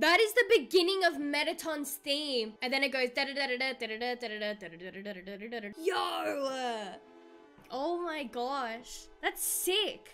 That is the beginning of Mettaton's theme. And then it goes da da da da da da da da da da da da da Yo! Oh my gosh. That's sick.